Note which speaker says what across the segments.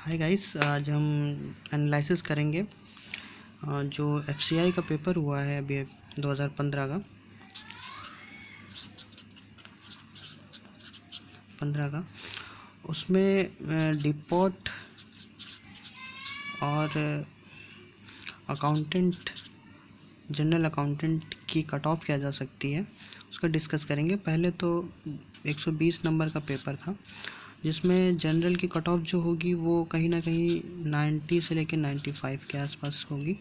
Speaker 1: Hi guys आज हम analysis करेंगे जो एफसीआई का पेपर हुआ है अभी 2015 का। 15 का। उसमें डिपोट और अकाउंटेंट जनरल अकाउंटेंट की कट ऑफ़ किया जा सकती है। उसका डिस्कस करेंगे। पहले तो 120 नंबर का पेपर था। जिसमें जनरल की कट ऑफ़ जो होगी वो कहीं ना कहीं 90 से लेकर 95 के आसपास होगी।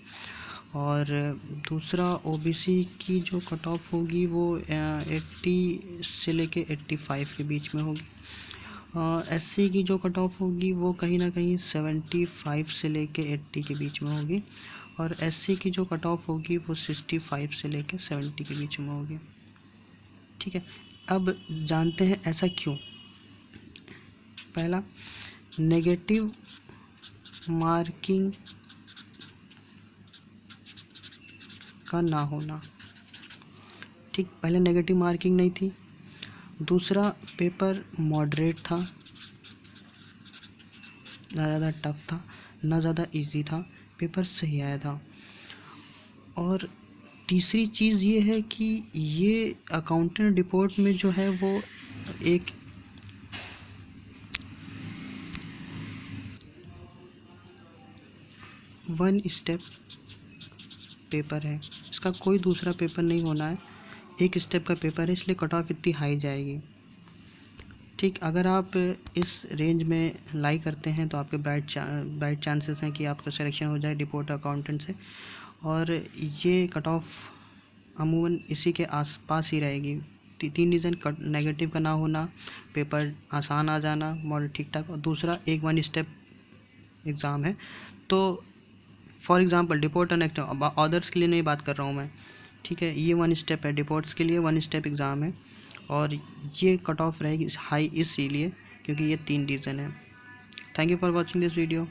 Speaker 1: और दूसरा ओबीसी की जो कट ऑफ़ होगी वो एट्टी से लेके 85 के बीच में होगी। एस सी की जो कट ऑफ़ होगी वो कहीं ना कहीं 75 से लेके 80 के बीच में होगी। और एस सी की जो कट ऑफ़ होगी वो 65 से लेके 70 के बीच में होगी। ठीक है, अब जानते हैं ऐसा क्यों? पहला नेगेटिव मार्किंग का ना होना। ठीक, पहले नेगेटिव मार्किंग नहीं थी। दूसरा पेपर मॉडरेट था। ना ज़्यादा टफ था, ना ज़्यादा इजी था पेपर सही आया था। और तीसरी चीज़ ये है कि ये अकाउंटेंट रिपोर्ट में जो है वो एक वन स्टेप पेपर है। इसका कोई दूसरा पेपर नहीं होना है। एक स्टेप का पेपर है इसलिए कट ऑफ़ इतनी हाई जाएगी। ठीक अगर आप इस रेंज में लाई करते हैं तो आपके ब्राइट चा, ब्राइट चांसेस हैं कि आपका सिलेक्शन हो जाए रिपोर्ट अकाउंटेंट से। और ये कट ऑफ़ अमूमन इसी के आसपास ही रहेगी। ती, तीन रीज़न कट नेगेटिव का ना होना पेपर आसान आ जाना मॉडल ठीक ठाक और दूसरा एक वन स्टेप एग्ज़ाम है। तो for example deport and act others के लिए नहीं बात कर रहा हूँ मैं। ठीक है, ये वन स्टेप है डिपोर्ट्स के लिए वन स्टेप एग्ज़ाम है। और ये कट ऑफ़ रहेगी हाई इसीलिए क्योंकि ये तीन रीज़न है। Thank you for watching this video